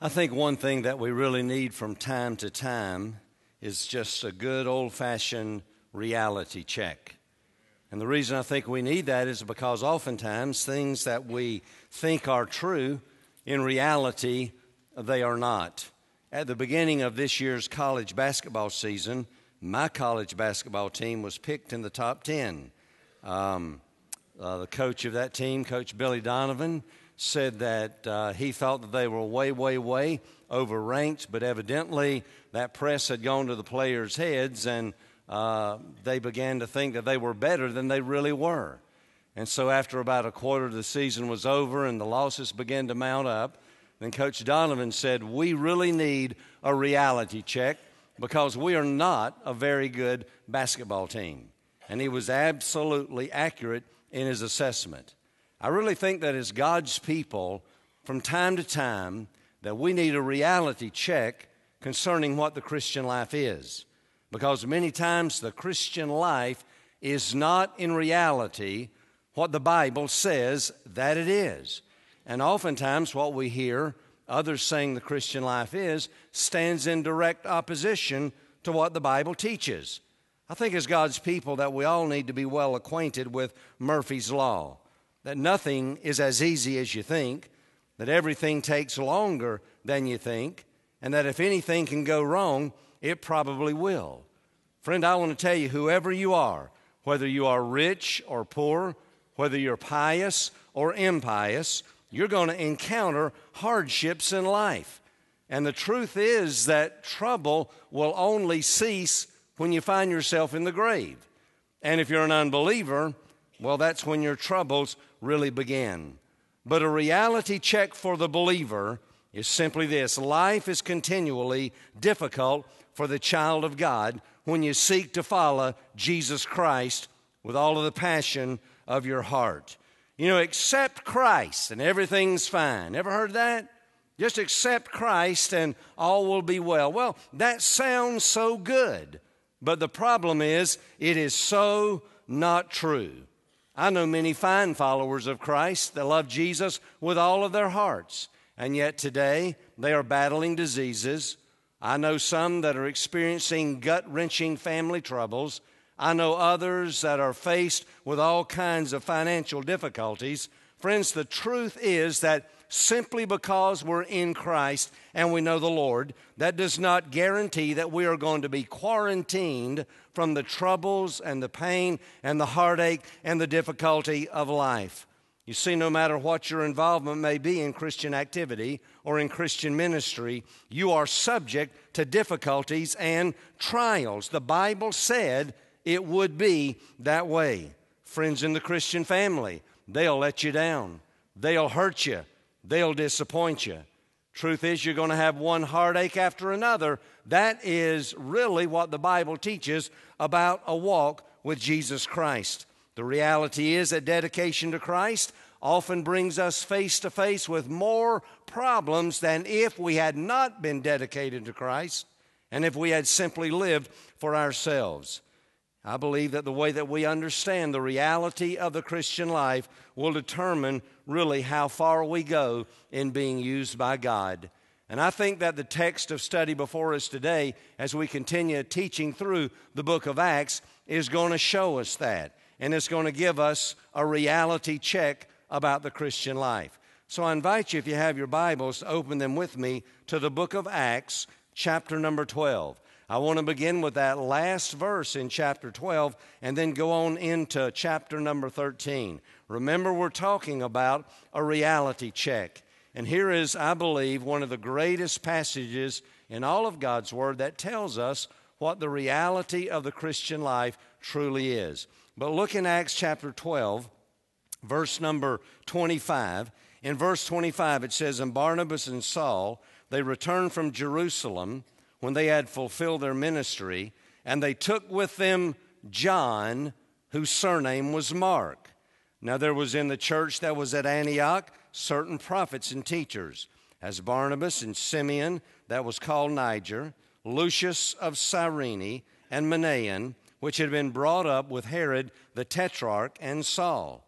I think one thing that we really need from time to time is just a good old fashioned reality check. And the reason I think we need that is because oftentimes things that we think are true, in reality, they are not. At the beginning of this year's college basketball season, my college basketball team was picked in the top 10. Um, uh, the coach of that team, Coach Billy Donovan, said that uh, he thought that they were way, way, way overranked, but evidently that press had gone to the players' heads and uh, they began to think that they were better than they really were. And so, after about a quarter of the season was over and the losses began to mount up, then Coach Donovan said, We really need a reality check because we are not a very good basketball team. And he was absolutely accurate in his assessment. I really think that as God's people, from time to time, that we need a reality check concerning what the Christian life is. Because many times the Christian life is not in reality what the Bible says that it is. And oftentimes, what we hear others saying the Christian life is stands in direct opposition to what the Bible teaches. I think, as God's people, that we all need to be well acquainted with Murphy's Law that nothing is as easy as you think, that everything takes longer than you think, and that if anything can go wrong, it probably will. Friend, I want to tell you whoever you are, whether you are rich or poor, whether you're pious or impious, you're going to encounter hardships in life. And the truth is that trouble will only cease when you find yourself in the grave. And if you're an unbeliever, well, that's when your troubles really begin. But a reality check for the believer is simply this life is continually difficult for the child of God when you seek to follow Jesus Christ with all of the passion of your heart. You know, accept Christ and everything's fine. Ever heard that? Just accept Christ and all will be well. Well, that sounds so good, but the problem is it is so not true. I know many fine followers of Christ that love Jesus with all of their hearts, and yet today they are battling diseases. I know some that are experiencing gut wrenching family troubles. I know others that are faced with all kinds of financial difficulties. Friends, the truth is that simply because we're in Christ and we know the Lord, that does not guarantee that we are going to be quarantined from the troubles and the pain and the heartache and the difficulty of life. You see, no matter what your involvement may be in Christian activity or in Christian ministry, you are subject to difficulties and trials. The Bible said it would be that way. Friends in the Christian family, they'll let you down, they'll hurt you, they'll disappoint you. Truth is, you're going to have one heartache after another. That is really what the Bible teaches about a walk with Jesus Christ. The reality is that dedication to Christ often brings us face to face with more problems than if we had not been dedicated to Christ and if we had simply lived for ourselves. I believe that the way that we understand the reality of the Christian life will determine really how far we go in being used by God. And I think that the text of study before us today, as we continue teaching through the book of Acts, is going to show us that. And it's going to give us a reality check about the Christian life. So I invite you, if you have your Bibles, to open them with me to the book of Acts, chapter number 12. I want to begin with that last verse in chapter 12 and then go on into chapter number 13. Remember, we're talking about a reality check. And here is, I believe, one of the greatest passages in all of God's Word that tells us what the reality of the Christian life truly is. But look in Acts chapter 12, verse number 25. In verse 25, it says, And Barnabas and Saul, they returned from Jerusalem when they had fulfilled their ministry, and they took with them John, whose surname was Mark. Now there was in the church that was at Antioch certain prophets and teachers, as Barnabas and Simeon, that was called Niger, Lucius of Cyrene, and Manaen, which had been brought up with Herod the Tetrarch and Saul.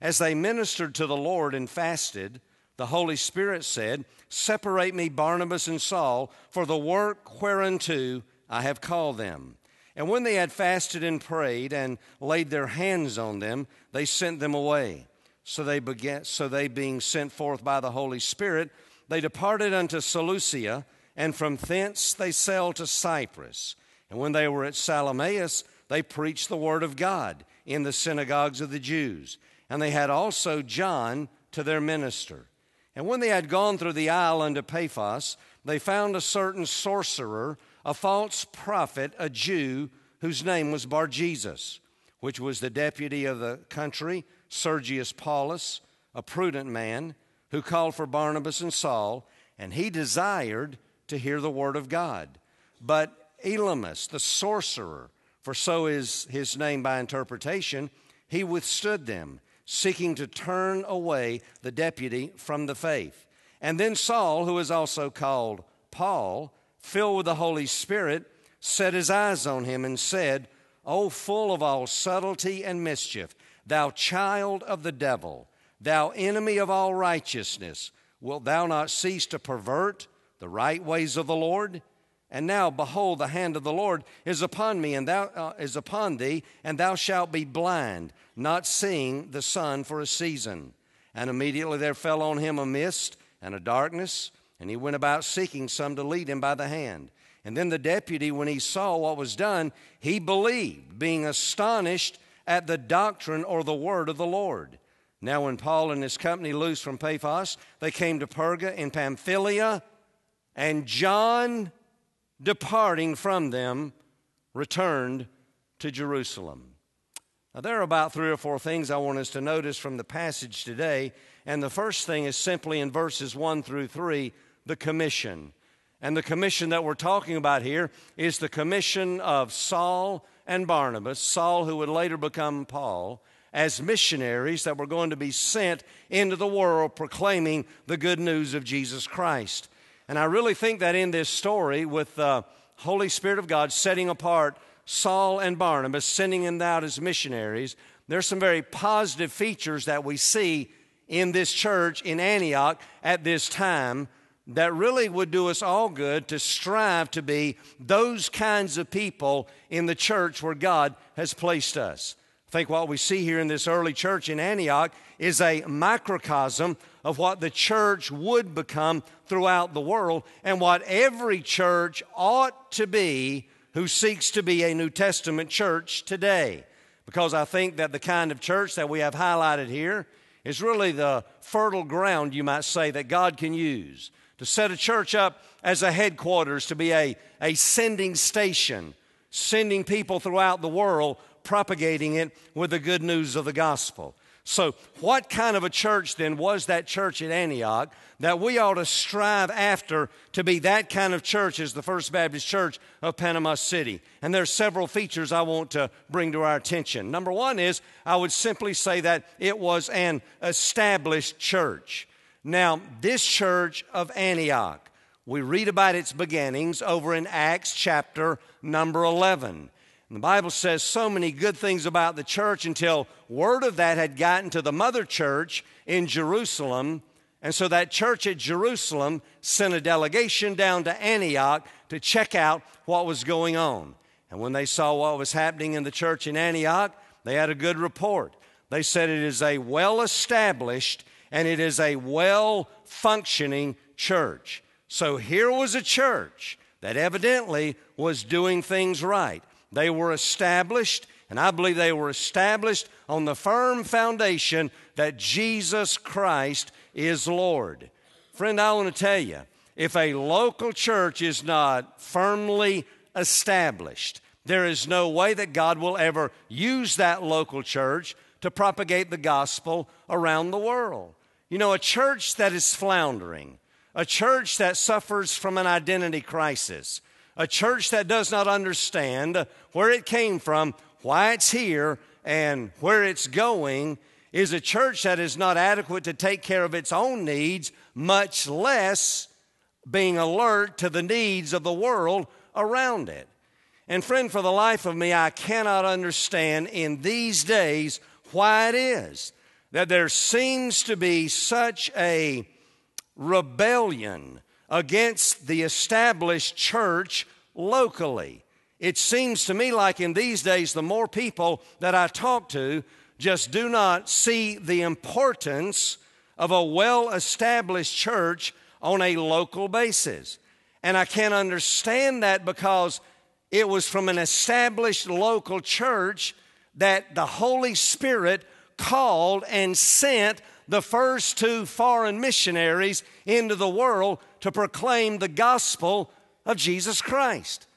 As they ministered to the Lord and fasted, the Holy Spirit said, Separate me, Barnabas and Saul, for the work whereunto I have called them. And when they had fasted and prayed and laid their hands on them, they sent them away. So they began, so they being sent forth by the Holy Spirit, they departed unto Seleucia, and from thence they sailed to Cyprus. And when they were at Salamis, they preached the word of God in the synagogues of the Jews. And they had also John to their minister. And when they had gone through the isle unto Paphos, they found a certain sorcerer, a false prophet, a Jew, whose name was Bar Jesus, which was the deputy of the country, Sergius Paulus, a prudent man, who called for Barnabas and Saul, and he desired to hear the word of God. But Elymas, the sorcerer, for so is his name by interpretation, he withstood them seeking to turn away the deputy from the faith. And then Saul, who is also called Paul, filled with the Holy Spirit, set his eyes on him and said, O full of all subtlety and mischief, thou child of the devil, thou enemy of all righteousness, wilt thou not cease to pervert the right ways of the Lord? And now, behold, the hand of the Lord is upon me, and thou uh, is upon thee, and thou shalt be blind, not seeing the sun for a season. And immediately there fell on him a mist and a darkness, and he went about seeking some to lead him by the hand. And then the deputy, when he saw what was done, he believed, being astonished at the doctrine or the word of the Lord. Now, when Paul and his company loosed from Paphos, they came to Perga in Pamphylia, and John departing from them, returned to Jerusalem. Now, there are about three or four things I want us to notice from the passage today. And the first thing is simply in verses 1 through 3 the commission. And the commission that we're talking about here is the commission of Saul and Barnabas, Saul, who would later become Paul, as missionaries that were going to be sent into the world proclaiming the good news of Jesus Christ. And I really think that in this story, with the Holy Spirit of God setting apart Saul and Barnabas, sending them out as missionaries, there's some very positive features that we see in this church in Antioch at this time that really would do us all good to strive to be those kinds of people in the church where God has placed us. I think what we see here in this early church in Antioch is a microcosm of what the church would become throughout the world and what every church ought to be who seeks to be a New Testament church today. Because I think that the kind of church that we have highlighted here is really the fertile ground, you might say, that God can use to set a church up as a headquarters, to be a, a sending station, sending people throughout the world, propagating it with the good news of the gospel. So, what kind of a church then was that church at Antioch that we ought to strive after to be that kind of church as the First Baptist Church of Panama City? And there are several features I want to bring to our attention. Number one is I would simply say that it was an established church. Now, this church of Antioch, we read about its beginnings over in Acts chapter number 11. And the Bible says so many good things about the church until word of that had gotten to the mother church in Jerusalem. And so that church at Jerusalem sent a delegation down to Antioch to check out what was going on. And when they saw what was happening in the church in Antioch, they had a good report. They said it is a well established and it is a well functioning church. So here was a church that evidently was doing things right. They were established, and I believe they were established on the firm foundation that Jesus Christ is Lord. Friend, I want to tell you if a local church is not firmly established, there is no way that God will ever use that local church to propagate the gospel around the world. You know, a church that is floundering, a church that suffers from an identity crisis, a church that does not understand where it came from, why it's here, and where it's going is a church that is not adequate to take care of its own needs, much less being alert to the needs of the world around it. And, friend, for the life of me, I cannot understand in these days why it is that there seems to be such a rebellion against the established church locally. It seems to me like in these days, the more people that I talk to just do not see the importance of a well established church on a local basis. And I can't understand that because it was from an established local church that the Holy Spirit called and sent the first two foreign missionaries into the world to proclaim the gospel of Jesus Christ.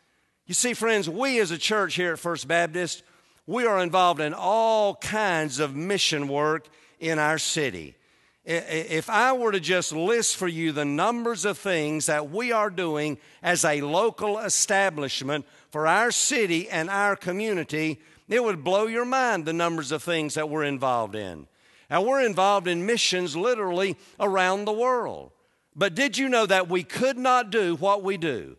You see, friends, we as a church here at First Baptist, we are involved in all kinds of mission work in our city. If I were to just list for you the numbers of things that we are doing as a local establishment for our city and our community, it would blow your mind the numbers of things that we're involved in. And we're involved in missions literally around the world. But did you know that we could not do what we do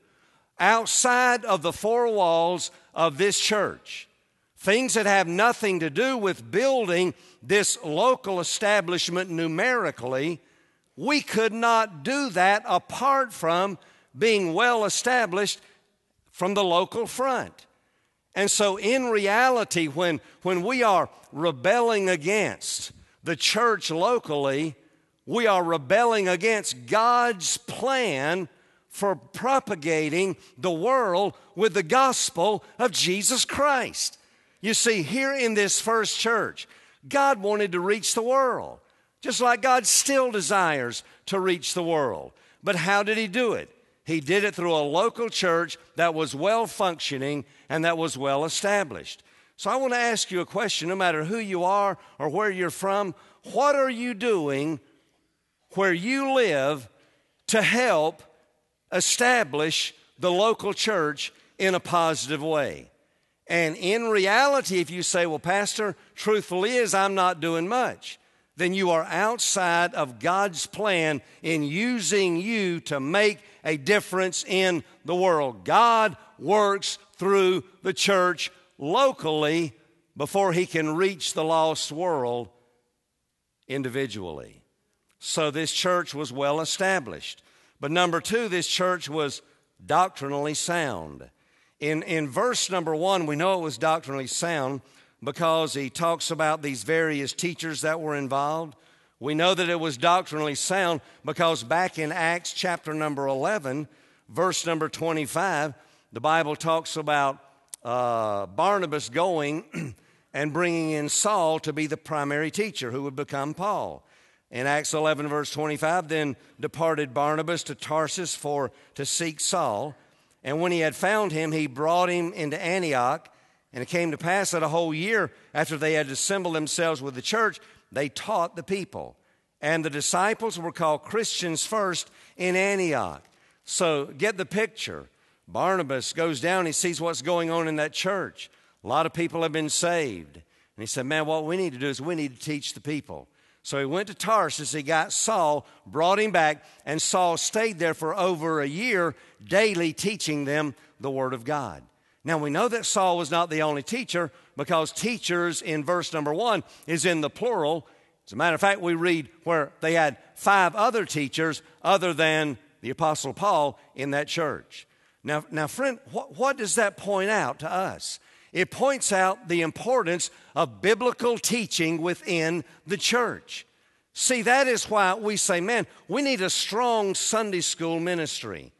outside of the four walls of this church? Things that have nothing to do with building this local establishment numerically, we could not do that apart from being well established from the local front. And so, in reality, when, when we are rebelling against the church locally, we are rebelling against God's plan for propagating the world with the gospel of Jesus Christ. You see, here in this first church, God wanted to reach the world, just like God still desires to reach the world. But how did He do it? He did it through a local church that was well functioning and that was well established. So I want to ask you a question no matter who you are or where you're from, what are you doing where you live to help establish the local church in a positive way? And in reality, if you say, well, Pastor, truthfully is I'm not doing much, then you are outside of God's plan in using you to make a difference in the world. God works through the church locally before he can reach the lost world individually. So this church was well established. But number two, this church was doctrinally sound. In, in verse number one, we know it was doctrinally sound because he talks about these various teachers that were involved. We know that it was doctrinally sound because back in Acts chapter number 11, verse number 25, the Bible talks about uh, Barnabas going and bringing in Saul to be the primary teacher who would become Paul. In Acts 11, verse 25, then departed Barnabas to Tarsus for to seek Saul. And when he had found him, he brought him into Antioch. And it came to pass that a whole year after they had assembled themselves with the church, they taught the people. And the disciples were called Christians first in Antioch. So get the picture. Barnabas goes down, he sees what's going on in that church. A lot of people have been saved. And he said, Man, what we need to do is we need to teach the people. So he went to Tarsus, he got Saul, brought him back, and Saul stayed there for over a year, daily teaching them the Word of God. Now we know that Saul was not the only teacher because teachers in verse number one is in the plural. As a matter of fact, we read where they had five other teachers other than the Apostle Paul in that church. Now, now friend, what, what does that point out to us? It points out the importance of biblical teaching within the church. See, that is why we say, man, we need a strong Sunday school ministry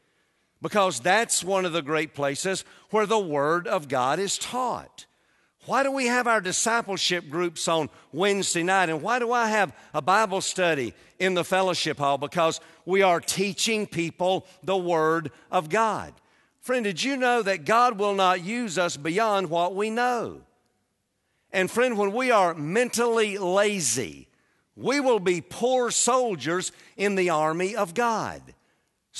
because that's one of the great places where the Word of God is taught. Why do we have our discipleship groups on Wednesday night? And why do I have a Bible study in the fellowship hall? Because we are teaching people the Word of God. Friend, did you know that God will not use us beyond what we know? And friend, when we are mentally lazy, we will be poor soldiers in the army of God.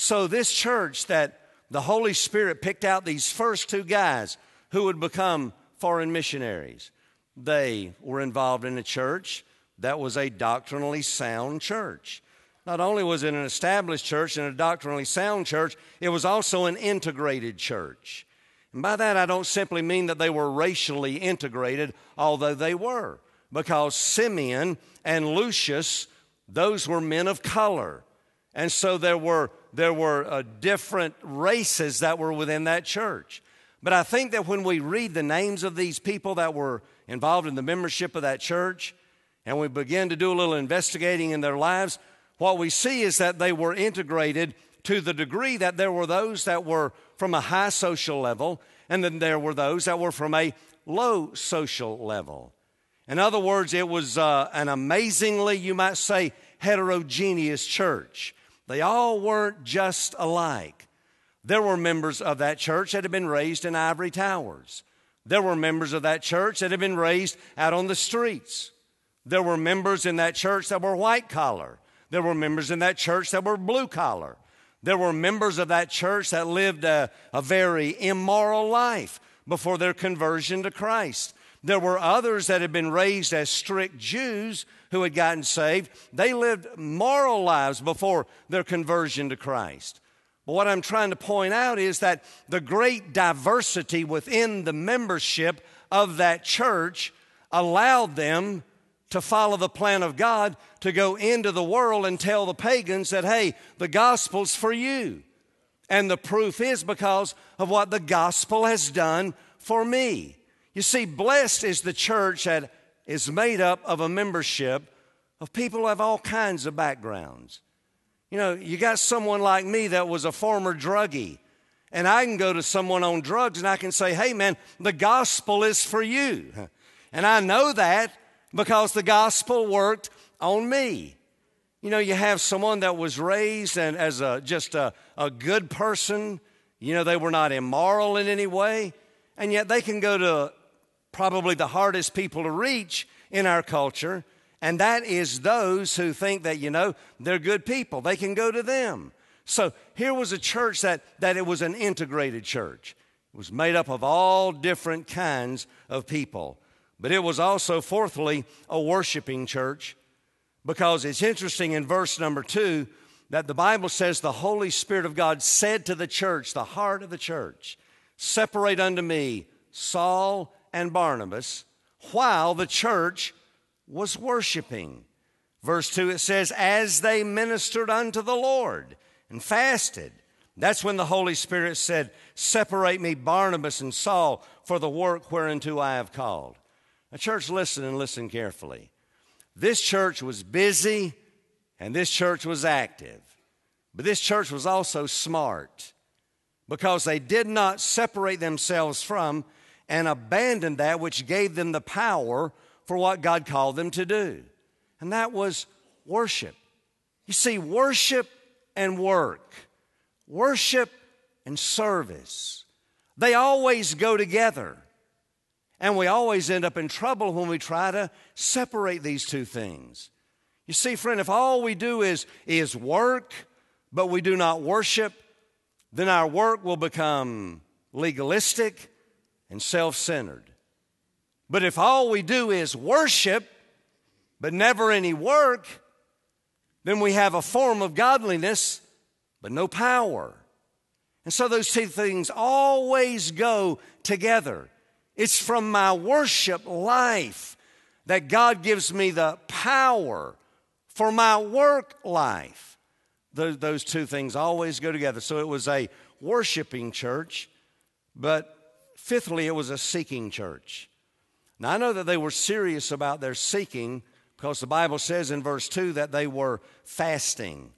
So, this church that the Holy Spirit picked out these first two guys who would become foreign missionaries, they were involved in a church that was a doctrinally sound church. Not only was it an established church and a doctrinally sound church, it was also an integrated church. And by that, I don't simply mean that they were racially integrated, although they were, because Simeon and Lucius, those were men of color. And so there were, there were uh, different races that were within that church. But I think that when we read the names of these people that were involved in the membership of that church, and we begin to do a little investigating in their lives, what we see is that they were integrated to the degree that there were those that were from a high social level, and then there were those that were from a low social level. In other words, it was uh, an amazingly, you might say, heterogeneous church. They all weren't just alike. There were members of that church that had been raised in ivory towers. There were members of that church that had been raised out on the streets. There were members in that church that were white collar. There were members in that church that were blue collar. There were members of that church that lived a, a very immoral life before their conversion to Christ. There were others that had been raised as strict Jews who had gotten saved. They lived moral lives before their conversion to Christ. But what I'm trying to point out is that the great diversity within the membership of that church allowed them to follow the plan of God to go into the world and tell the pagans that, hey, the gospel's for you. And the proof is because of what the gospel has done for me. You see, blessed is the church that is made up of a membership of people who have all kinds of backgrounds. You know, you got someone like me that was a former druggie, and I can go to someone on drugs and I can say, hey, man, the gospel is for you. And I know that because the gospel worked on me. You know, you have someone that was raised and as a, just a, a good person, you know, they were not immoral in any way, and yet they can go to probably the hardest people to reach in our culture, and that is those who think that, you know, they're good people. They can go to them. So here was a church that, that it was an integrated church. It was made up of all different kinds of people. But it was also, fourthly, a worshiping church because it's interesting in verse number two that the Bible says the Holy Spirit of God said to the church, the heart of the church, Separate unto me Saul and Barnabas while the church was worshiping. Verse 2 it says, As they ministered unto the Lord and fasted. That's when the Holy Spirit said, Separate me, Barnabas and Saul, for the work whereunto I have called. Now, church, listen and listen carefully. This church was busy and this church was active, but this church was also smart because they did not separate themselves from and abandoned that which gave them the power for what God called them to do. And that was worship. You see, worship and work, worship and service, they always go together. And we always end up in trouble when we try to separate these two things. You see, friend, if all we do is, is work, but we do not worship, then our work will become legalistic and self centered. But if all we do is worship, but never any work, then we have a form of godliness, but no power. And so those two things always go together. It's from my worship life that God gives me the power for my work life. Those two things always go together. So it was a worshiping church, but Fifthly, it was a seeking church. Now, I know that they were serious about their seeking because the Bible says in verse 2 that they were fasting.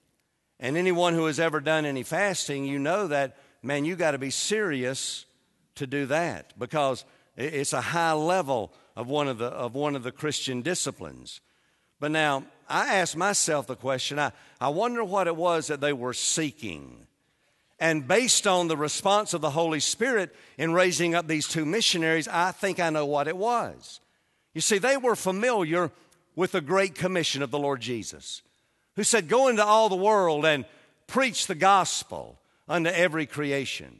And anyone who has ever done any fasting, you know that, man, you got to be serious to do that because it's a high level of one of the, of one of the Christian disciplines. But now, I ask myself the question I, I wonder what it was that they were seeking. And based on the response of the Holy Spirit in raising up these two missionaries, I think I know what it was. You see, they were familiar with the great commission of the Lord Jesus, who said, Go into all the world and preach the gospel unto every creation.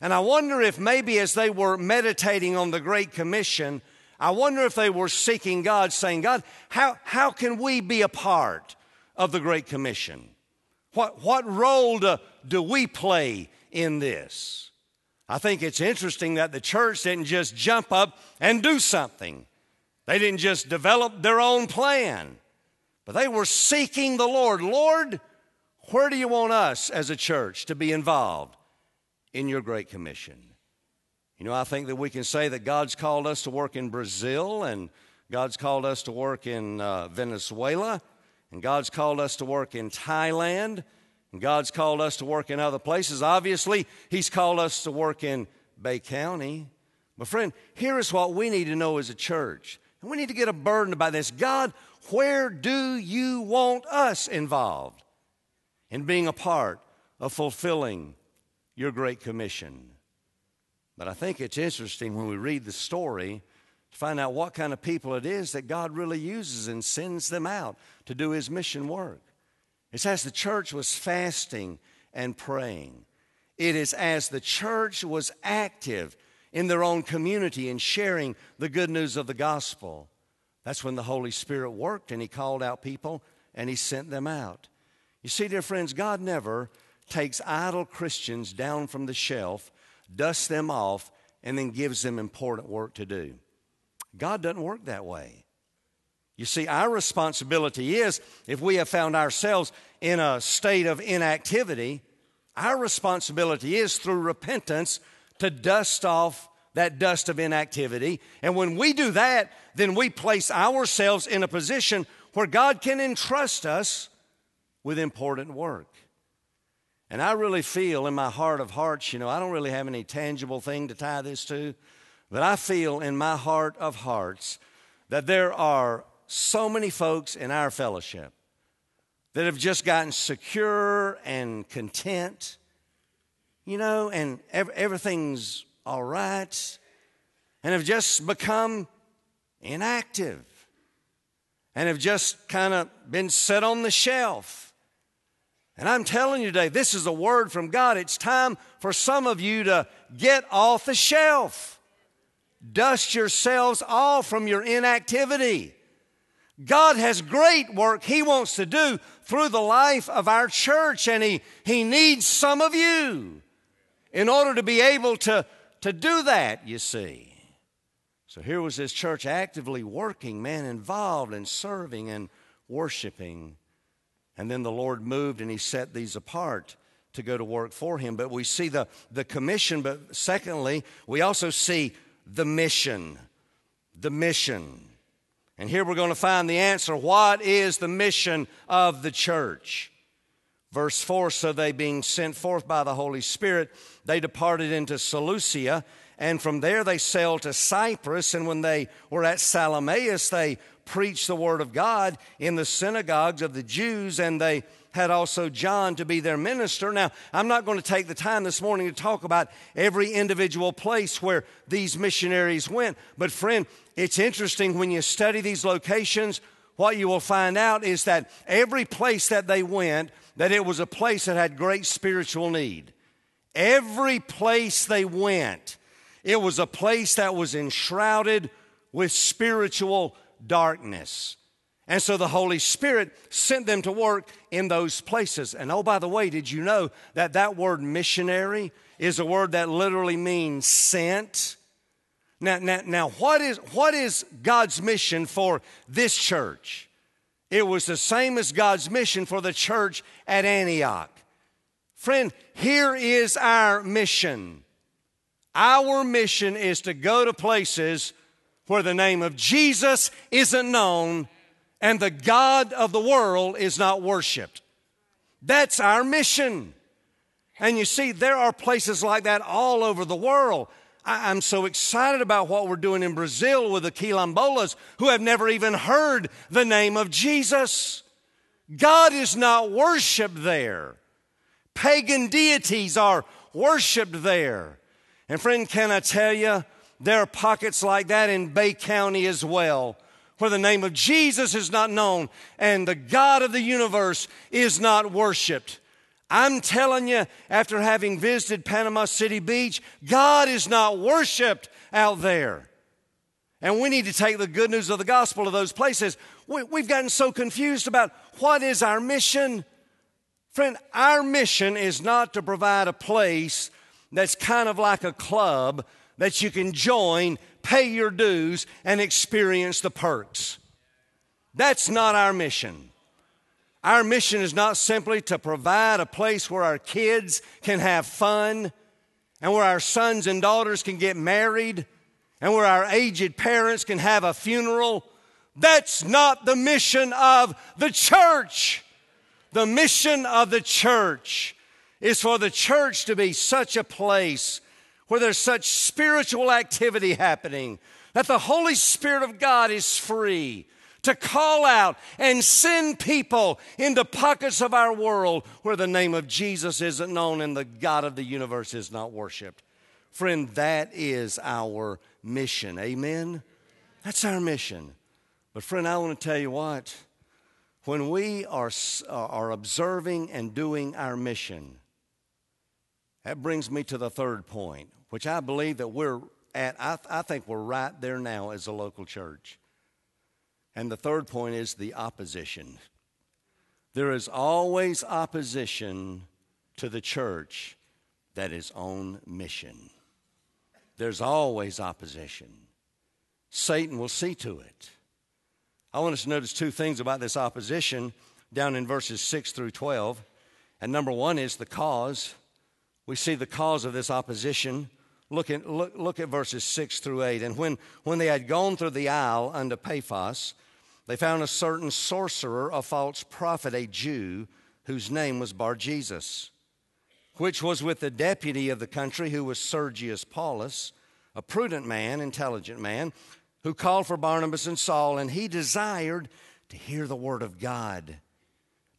And I wonder if maybe as they were meditating on the Great Commission, I wonder if they were seeking God, saying, God, how, how can we be a part of the Great Commission? What, what role do, do we play in this? I think it's interesting that the church didn't just jump up and do something. They didn't just develop their own plan, but they were seeking the Lord. Lord, where do you want us as a church to be involved in your Great Commission? You know, I think that we can say that God's called us to work in Brazil, and God's called us to work in uh, Venezuela, and God's called us to work in Thailand, and God's called us to work in other places. Obviously, He's called us to work in Bay County. But, friend, here is what we need to know as a church. And we need to get a burden about this. God, where do you want us involved in being a part of fulfilling your great commission? But I think it's interesting when we read the story to find out what kind of people it is that God really uses and sends them out to do his mission work. It's as the church was fasting and praying. It is as the church was active in their own community and sharing the good news of the gospel. That's when the Holy Spirit worked and He called out people and He sent them out. You see, dear friends, God never takes idle Christians down from the shelf, dusts them off, and then gives them important work to do. God doesn't work that way. You see, our responsibility is if we have found ourselves in a state of inactivity, our responsibility is through repentance to dust off that dust of inactivity. And when we do that, then we place ourselves in a position where God can entrust us with important work. And I really feel in my heart of hearts, you know, I don't really have any tangible thing to tie this to, but I feel in my heart of hearts that there are so many folks in our fellowship that have just gotten secure and content you know, and everything's all right, and have just become inactive and have just kind of been set on the shelf. And I'm telling you today, this is a word from God. It's time for some of you to get off the shelf. Dust yourselves off from your inactivity. God has great work He wants to do through the life of our church, and He, he needs some of you in order to be able to, to do that, you see. So here was this church actively working, man, involved in serving and worshiping. And then the Lord moved and He set these apart to go to work for Him. But we see the, the commission, but secondly, we also see the mission. The mission. And here we're going to find the answer. What is the mission of the church? Verse 4 So they, being sent forth by the Holy Spirit, they departed into Seleucia, and from there they sailed to Cyprus. And when they were at Salamis, they preached the word of God in the synagogues of the Jews, and they had also John to be their minister. Now, I'm not going to take the time this morning to talk about every individual place where these missionaries went, but friend, it's interesting when you study these locations, what you will find out is that every place that they went, that it was a place that had great spiritual need. Every place they went, it was a place that was enshrouded with spiritual darkness. And so the Holy Spirit sent them to work in those places. And oh, by the way, did you know that that word missionary is a word that literally means sent? Now, now, now what, is, what is God's mission for this church? It was the same as God's mission for the church at Antioch. Friend, here is our mission. Our mission is to go to places where the name of Jesus isn't known and the God of the world is not worshiped. That's our mission. And you see, there are places like that all over the world. I, am so excited about what we're doing in Brazil with the Quilombolas who have never even heard the name of Jesus. God is not worshiped there. Pagan deities are worshiped there. And friend, can I tell you, there are pockets like that in Bay County as well, where the name of Jesus is not known and the God of the universe is not worshiped. I'm telling you, after having visited Panama City Beach, God is not worshiped out there. And we need to take the good news of the gospel to those places. We, have gotten so confused about what is our mission. Friend, our mission is not to provide a place that's kind of like a club that you can join, pay your dues, and experience the perks. That's not our mission. Our mission is not simply to provide a place where our kids can have fun and where our sons and daughters can get married and where our aged parents can have a funeral. That's not the mission of the church. The mission of the church is for the church to be such a place where there's such spiritual activity happening that the Holy Spirit of God is free to call out and send people into pockets of our world where the name of Jesus isn't known and the God of the universe is not worshiped. Friend, that is our mission. Amen? That's our mission. But, friend, I want to tell you what. When we are, uh, are observing and doing our mission, that brings me to the third point, which I believe that we're at. I, I think we're right there now as a local church. And the third point is the opposition. There is always opposition to the church that is on mission. There's always opposition. Satan will see to it. I want us to notice two things about this opposition down in verses 6 through 12. And number one is the cause. We see the cause of this opposition. Look at, look, look at verses 6 through 8. And when, when they had gone through the isle unto Paphos, they found a certain sorcerer, a false prophet, a Jew, whose name was Bar Jesus, which was with the deputy of the country, who was Sergius Paulus, a prudent man, intelligent man, who called for Barnabas and Saul, and he desired to hear the word of God.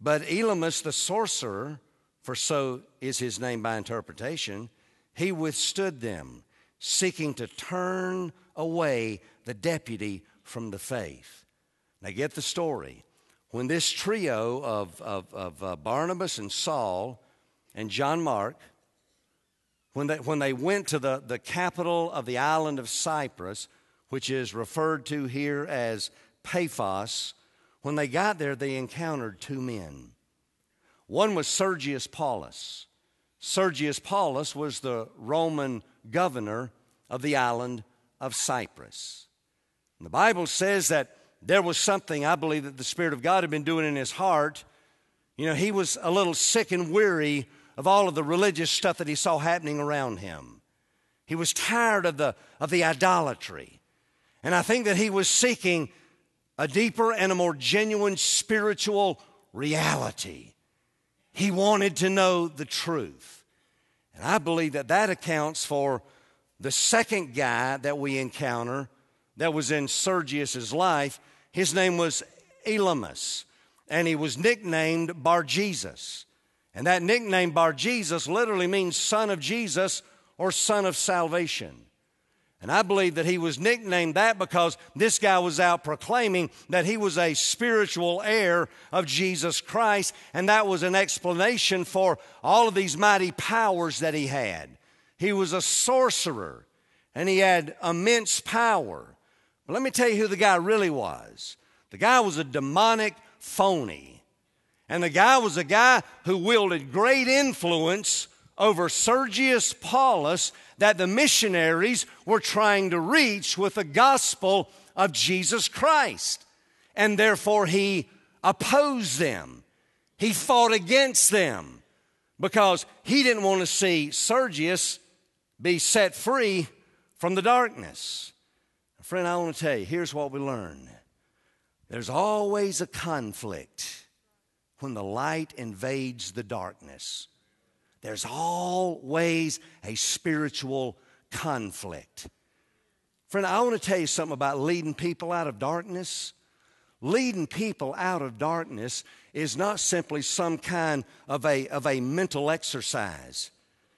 But Elymas the sorcerer, for so is his name by interpretation, he withstood them, seeking to turn away the deputy from the faith. Now, get the story. When this trio of, of, of uh, Barnabas and Saul and John Mark, when they, when they went to the, the capital of the island of Cyprus, which is referred to here as Paphos, when they got there, they encountered two men. One was Sergius Paulus. Sergius Paulus was the Roman governor of the island of Cyprus. And the Bible says that there was something I believe that the Spirit of God had been doing in his heart. You know, he was a little sick and weary of all of the religious stuff that he saw happening around him. He was tired of the, of the idolatry. And I think that he was seeking a deeper and a more genuine spiritual reality. He wanted to know the truth. And I believe that that accounts for the second guy that we encounter that was in Sergius's life his name was Elymas, and he was nicknamed Bar Jesus. And that nickname Bar Jesus literally means son of Jesus or son of salvation. And I believe that he was nicknamed that because this guy was out proclaiming that he was a spiritual heir of Jesus Christ, and that was an explanation for all of these mighty powers that he had. He was a sorcerer, and he had immense power. But let me tell you who the guy really was. The guy was a demonic phony. And the guy was a guy who wielded great influence over Sergius Paulus that the missionaries were trying to reach with the gospel of Jesus Christ. And therefore, he opposed them. He fought against them because he didn't want to see Sergius be set free from the darkness. Friend, I want to tell you here's what we learn there's always a conflict when the light invades the darkness. There's always a spiritual conflict. Friend, I want to tell you something about leading people out of darkness. Leading people out of darkness is not simply some kind of a, of a mental exercise.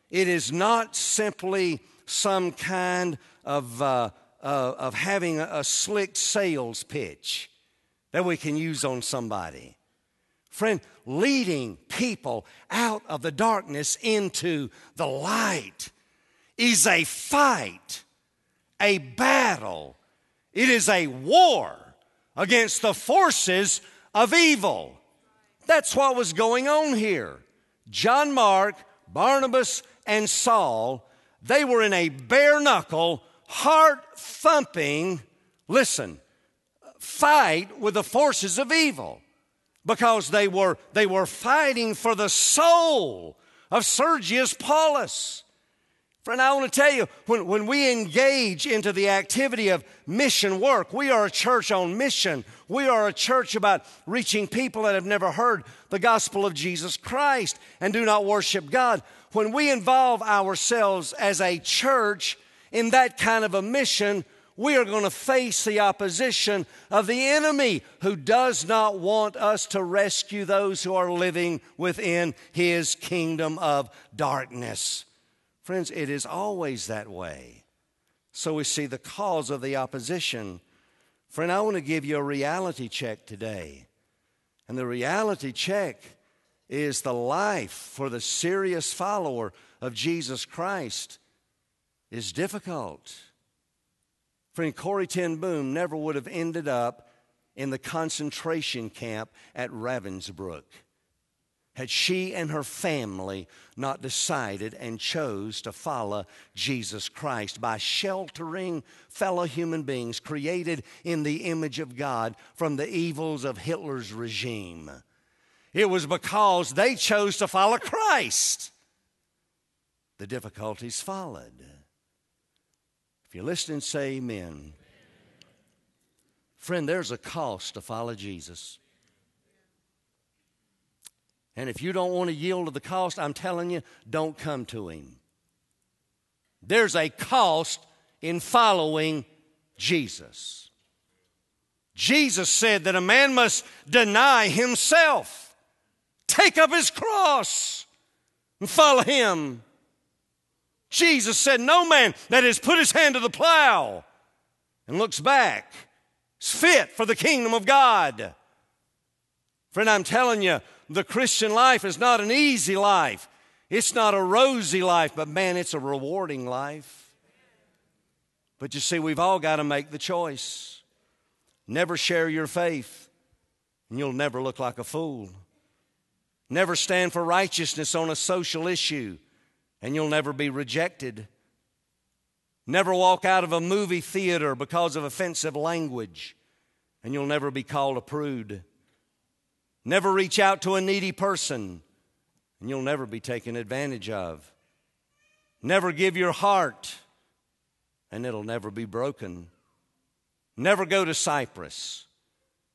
It is not simply some kind of uh, uh, of having a, a slick sales pitch that we can use on somebody. Friend, leading people out of the darkness into the light is a fight, a battle. It is a war against the forces of evil. That's what was going on here. John Mark, Barnabas, and Saul, they were in a bare knuckle heart thumping, listen, fight with the forces of evil. Because they were, they were fighting for the soul of Sergius Paulus. Friend, I want to tell you, when, when we engage into the activity of mission work, we are a church on mission. We are a church about reaching people that have never heard the gospel of Jesus Christ and do not worship God. When we involve ourselves as a church in that kind of a mission, we are going to face the opposition of the enemy who does not want us to rescue those who are living within his kingdom of darkness. Friends, it is always that way. So we see the cause of the opposition. Friend, I want to give you a reality check today. And the reality check is the life for the serious follower of Jesus Christ is difficult. Friend, Corrie Ten Boom never would have ended up in the concentration camp at Ravensbrück had she and her family not decided and chose to follow Jesus Christ by sheltering fellow human beings created in the image of God from the evils of Hitler's regime. It was because they chose to follow Christ. The difficulties followed. You're listening, say amen. Friend, there's a cost to follow Jesus. And if you don't want to yield to the cost, I'm telling you, don't come to Him. There's a cost in following Jesus. Jesus said that a man must deny himself, take up his cross, and follow Him. Jesus said, No man that has put his hand to the plow and looks back is fit for the kingdom of God. Friend, I'm telling you, the Christian life is not an easy life. It's not a rosy life, but man, it's a rewarding life. But you see, we've all got to make the choice. Never share your faith, and you'll never look like a fool. Never stand for righteousness on a social issue, and you'll never be rejected. Never walk out of a movie theater because of offensive language, and you'll never be called a prude. Never reach out to a needy person, and you'll never be taken advantage of. Never give your heart, and it'll never be broken. Never go to Cyprus,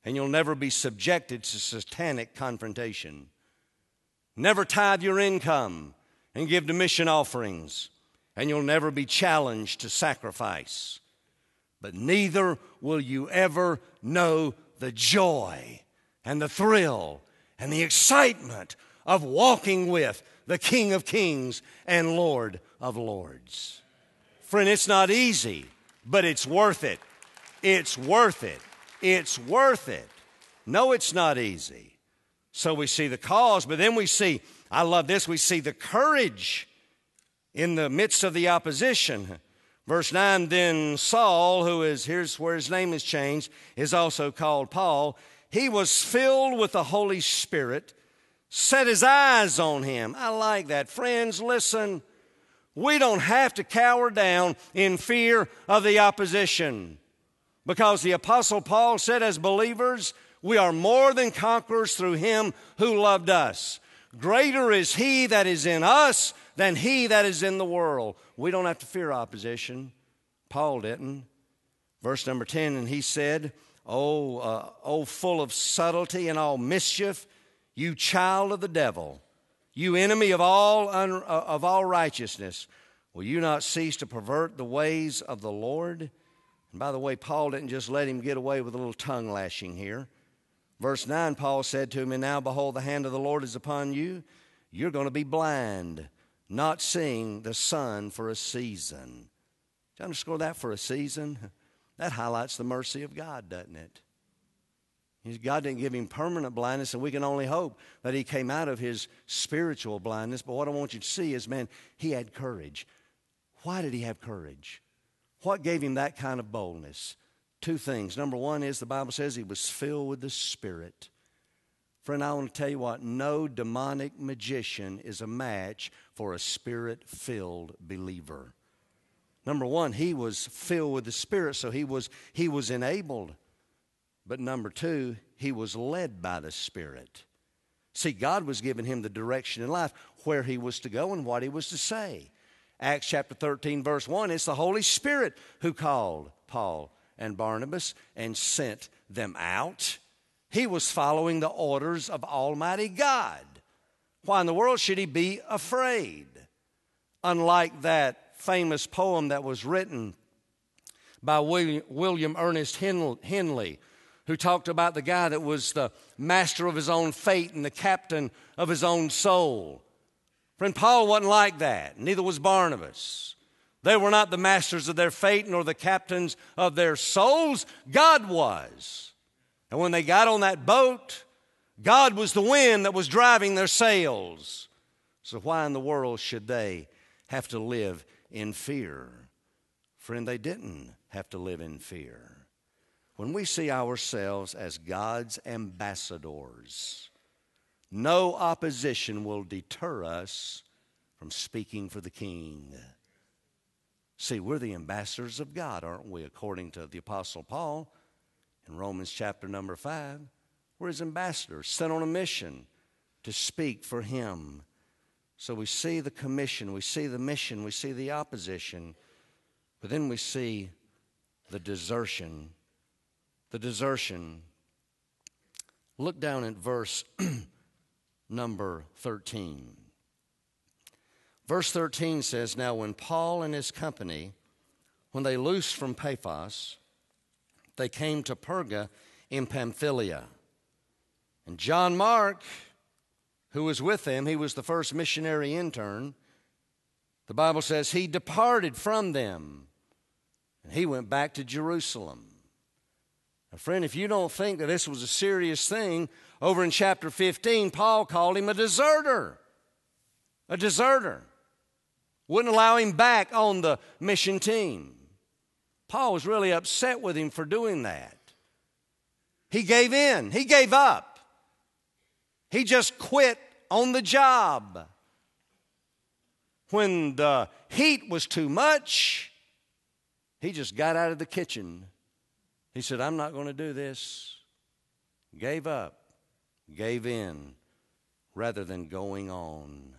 and you'll never be subjected to satanic confrontation. Never tithe your income and give to mission offerings, and you'll never be challenged to sacrifice. But neither will you ever know the joy and the thrill and the excitement of walking with the King of Kings and Lord of Lords. Friend, it's not easy, but it's worth it. It's worth it. It's worth it. No, it's not easy. So we see the cause, but then we see, I love this, we see the courage in the midst of the opposition. Verse 9, then Saul, who is, here's where his name is changed, is also called Paul. He was filled with the Holy Spirit, set his eyes on him. I like that. Friends, listen. We don't have to cower down in fear of the opposition because the Apostle Paul said, as believers, we are more than conquerors through him who loved us. Greater is he that is in us than he that is in the world. We don't have to fear opposition. Paul didn't. Verse number 10, and he said, Oh, uh, oh, full of subtlety and all mischief, you child of the devil, you enemy of all, un, uh, of all righteousness, will you not cease to pervert the ways of the Lord? And by the way, Paul didn't just let him get away with a little tongue lashing here. Verse 9, Paul said to him, And now behold, the hand of the Lord is upon you. You're going to be blind, not seeing the sun for a season. You underscore that for a season? That highlights the mercy of God, doesn't it? God didn't give him permanent blindness, and we can only hope that he came out of his spiritual blindness. But what I want you to see is, man, he had courage. Why did he have courage? What gave him that kind of boldness? Two things. Number one is the Bible says he was filled with the Spirit. Friend, I want to tell you what no demonic magician is a match for a spirit filled believer. Number one, he was filled with the Spirit, so he was, he was enabled. But number two, he was led by the Spirit. See, God was giving him the direction in life, where he was to go and what he was to say. Acts chapter 13, verse 1, it's the Holy Spirit who called Paul and Barnabas and sent them out. He was following the orders of Almighty God. Why in the world should he be afraid? Unlike that famous poem that was written by William Ernest Henley, who talked about the guy that was the master of his own fate and the captain of his own soul. Friend, Paul wasn't like that, neither was Barnabas. They were not the masters of their fate nor the captains of their souls. God was. And when they got on that boat, God was the wind that was driving their sails. So, why in the world should they have to live in fear? Friend, they didn't have to live in fear. When we see ourselves as God's ambassadors, no opposition will deter us from speaking for the King. See, we're the ambassadors of God, aren't we? According to the Apostle Paul in Romans chapter number 5. We're his ambassadors, sent on a mission to speak for him. So we see the commission, we see the mission, we see the opposition, but then we see the desertion. The desertion. Look down at verse number 13. Verse 13 says, Now when Paul and his company, when they loosed from Paphos, they came to Perga in Pamphylia. And John Mark, who was with them, he was the first missionary intern. The Bible says he departed from them and he went back to Jerusalem. Now, friend, if you don't think that this was a serious thing, over in chapter 15, Paul called him a deserter. A deserter wouldn't allow him back on the mission team. Paul was really upset with him for doing that. He gave in, he gave up. He just quit on the job. When the heat was too much, he just got out of the kitchen. He said, I'm not going to do this. Gave up, gave in, rather than going on.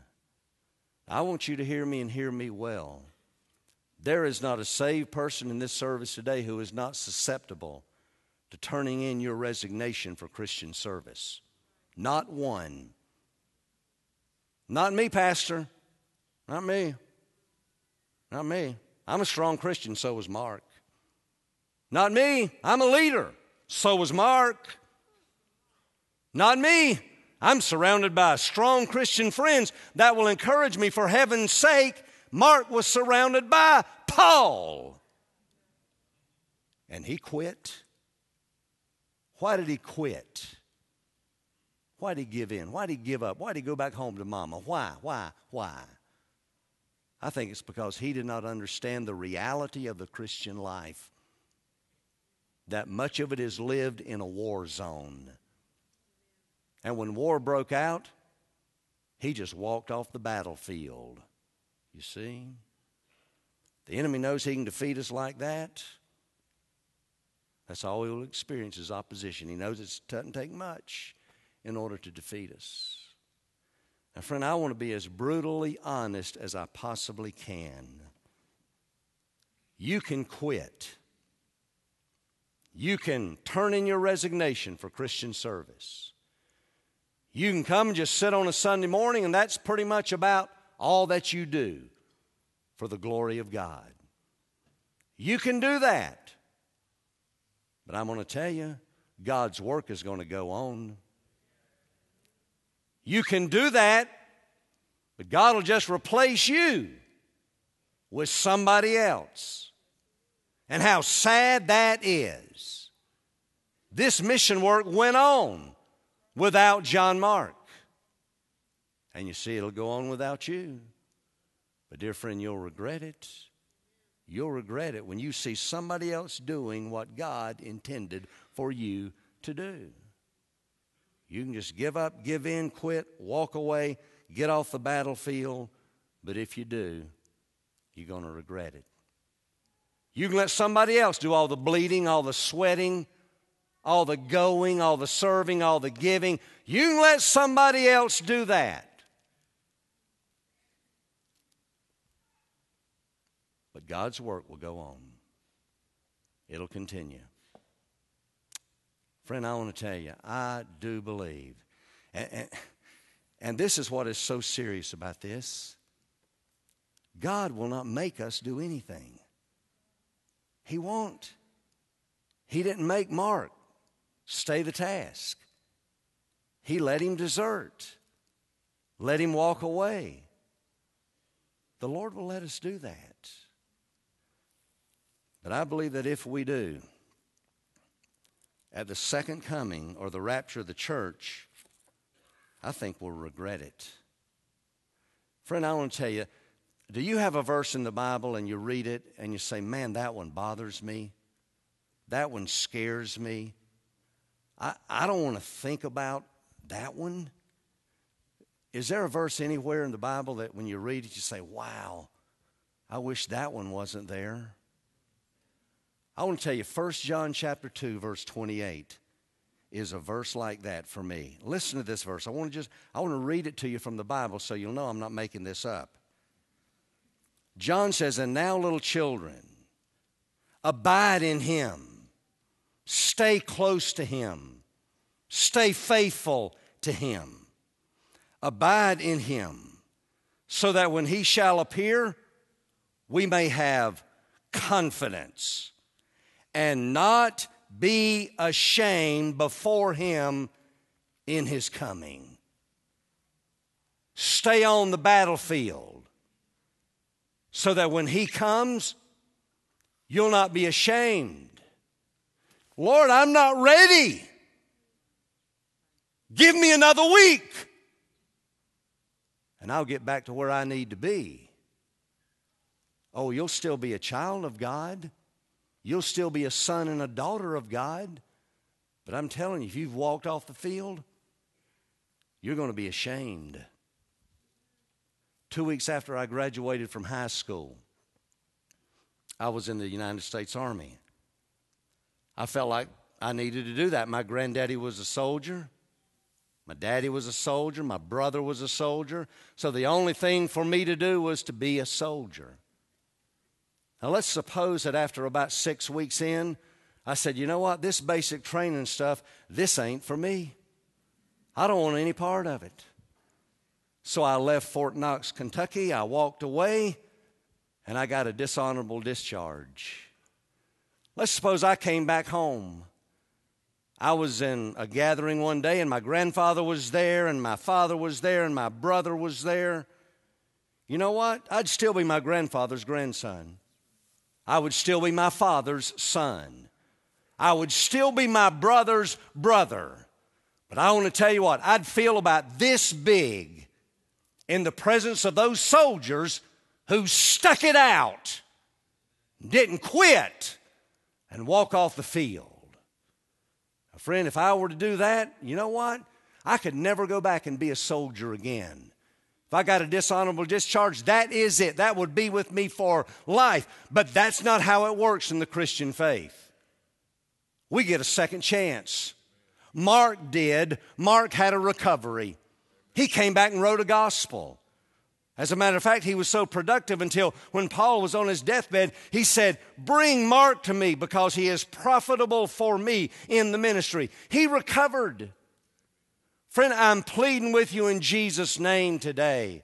I want you to hear me and hear me well. There is not a saved person in this service today who is not susceptible to turning in your resignation for Christian service. Not one. Not me, Pastor. Not me. Not me. I'm a strong Christian, so was Mark. Not me. I'm a leader, so was Mark. Not me. I'm surrounded by strong Christian friends that will encourage me for heaven's sake. Mark was surrounded by Paul. And he quit. Why did he quit? Why did he give in? Why did he give up? Why did he go back home to mama? Why? Why? Why? I think it's because he did not understand the reality of the Christian life. That much of it is lived in a war zone. And when war broke out, he just walked off the battlefield. You see? The enemy knows he can defeat us like that. That's all he will experience is opposition. He knows it doesn't take much in order to defeat us. Now, friend, I want to be as brutally honest as I possibly can. You can quit. You can turn in your resignation for Christian service. You can come and just sit on a Sunday morning, and that's pretty much about all that you do for the glory of God. You can do that. But I'm going to tell you, God's work is going to go on. You can do that, but God will just replace you with somebody else. And how sad that is. This mission work went on without John Mark. And you see, it'll go on without you. But, dear friend, you'll regret it. You'll regret it when you see somebody else doing what God intended for you to do. You can just give up, give in, quit, walk away, get off the battlefield. But if you do, you're going to regret it. You can let somebody else do all the bleeding, all the sweating, all the going, all the serving, all the giving. You can let somebody else do that. But God's work will go on, it'll continue. Friend, I want to tell you, I do believe. And, and, and this is what is so serious about this God will not make us do anything. He won't. He didn't make Mark stay the task. He let him desert, let him walk away. The Lord will let us do that. But I believe that if we do, at the second coming or the rapture of the church, I think we'll regret it. Friend, I want to tell you do you have a verse in the Bible and you read it and you say, man, that one bothers me? That one scares me. I, I don't want to think about that one. Is there a verse anywhere in the Bible that when you read it, you say, wow, I wish that one wasn't there? I want to tell you, 1 John chapter 2, verse 28 is a verse like that for me. Listen to this verse. I want to just I want to read it to you from the Bible so you'll know I'm not making this up. John says, And now, little children, abide in him, stay close to him, stay faithful to him, abide in him, so that when he shall appear, we may have confidence and not be ashamed before him in his coming. Stay on the battlefield so that when He comes, you'll not be ashamed. Lord, I'm not ready. Give me another week, and I'll get back to where I need to be. Oh, you'll still be a child of God. You'll still be a son and a daughter of God. But I'm telling you, if you've walked off the field, you're going to be ashamed two weeks after I graduated from high school, I was in the United States Army. I felt like I needed to do that. My granddaddy was a soldier. My daddy was a soldier. My brother was a soldier. So the only thing for me to do was to be a soldier. Now, let's suppose that after about six weeks in, I said, you know what? This basic training stuff, this ain't for me. I don't want any part of it. So I left Fort Knox, Kentucky. I walked away and I got a dishonorable discharge. Let's suppose I came back home. I was in a gathering one day and my grandfather was there and my father was there and my brother was there. You know what? I'd still be my grandfather's grandson. I would still be my father's son. I would still be my brother's brother. But I want to tell you what, I'd feel about this big in the presence of those soldiers who stuck it out, didn't quit, and walk off the field. Now, friend, if I were to do that, you know what? I could never go back and be a soldier again. If I got a dishonorable discharge, that is it. That would be with me for life. But that's not how it works in the Christian faith. We get a second chance. Mark did. Mark had a recovery. He came back and wrote a gospel. As a matter of fact, he was so productive until when Paul was on his deathbed, he said, Bring Mark to me because he is profitable for me in the ministry. He recovered. Friend, I'm pleading with you in Jesus' name today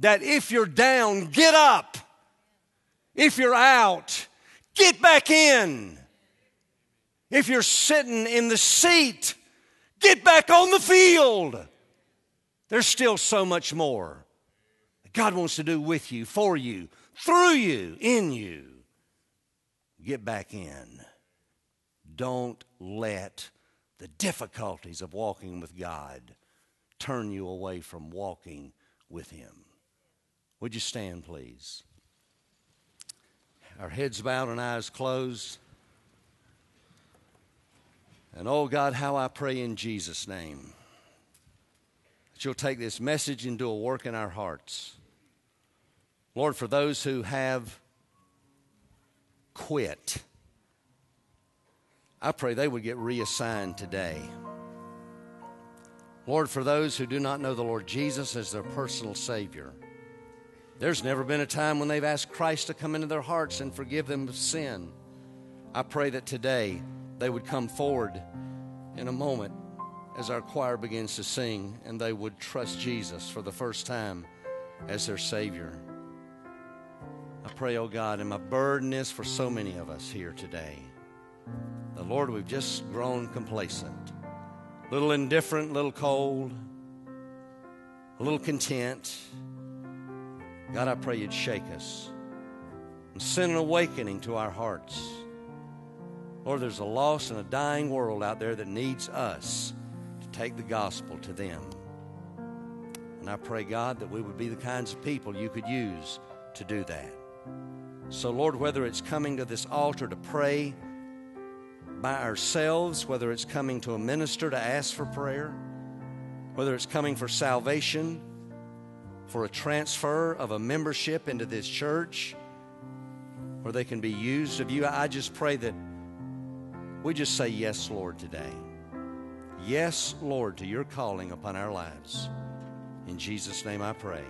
that if you're down, get up. If you're out, get back in. If you're sitting in the seat, get back on the field. There's still so much more God wants to do with you, for you, through you, in you. Get back in. Don't let the difficulties of walking with God turn you away from walking with Him. Would you stand, please? Our heads bowed and eyes closed. And oh God, how I pray in Jesus' name that you'll take this message and do a work in our hearts. Lord, for those who have quit, I pray they would get reassigned today. Lord, for those who do not know the Lord Jesus as their personal Savior, there's never been a time when they've asked Christ to come into their hearts and forgive them of sin. I pray that today they would come forward in a moment as our choir begins to sing and they would trust Jesus for the first time as their Savior. I pray, oh God, and my burden is for so many of us here today. The Lord, we've just grown complacent, a little indifferent, a little cold, a little content. God, I pray you'd shake us and send an awakening to our hearts. Lord, there's a lost and a dying world out there that needs us to take the gospel to them. And I pray, God, that we would be the kinds of people you could use to do that. So, Lord, whether it's coming to this altar to pray by ourselves, whether it's coming to a minister to ask for prayer, whether it's coming for salvation, for a transfer of a membership into this church, where they can be used of you, I just pray that we just say, Yes, Lord, today. Yes, Lord, to your calling upon our lives. In Jesus' name I pray.